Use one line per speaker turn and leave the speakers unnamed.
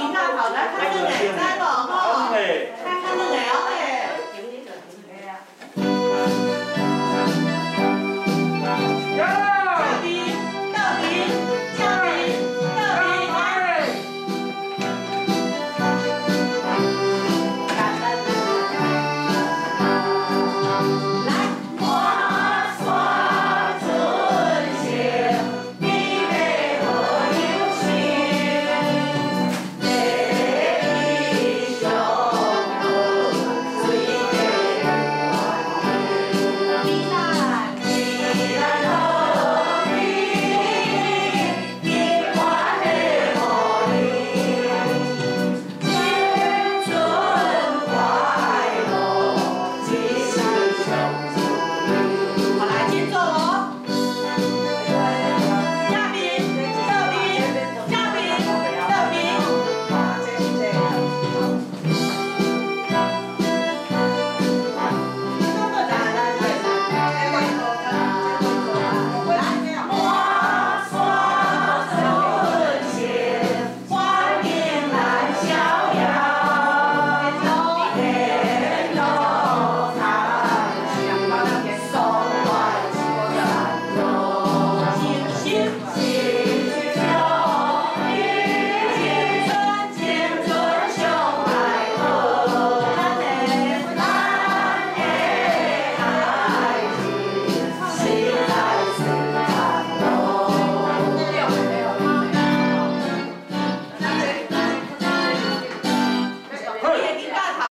评价好的，看那个，再往后，lives.